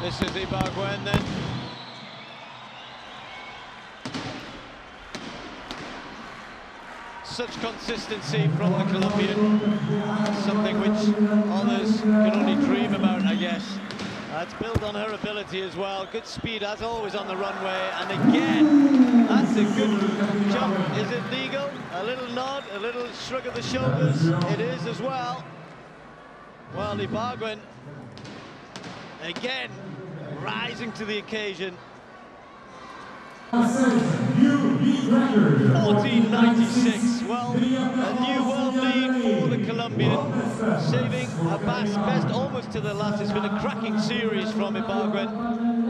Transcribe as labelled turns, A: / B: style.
A: This is Ibargüen then. Such consistency from the Colombian, something which others can only dream about, I guess. That's built on her ability as well. Good speed, as always, on the runway. And again, that's a good jump. Is it legal? A little nod, a little shrug of the shoulders. It is as well. Well, Ibargüen, again, rising to the occasion. 1496. Well, a new world lead for the Colombian, saving Abbas best almost to the last. It's been a cracking series from Ibargüen.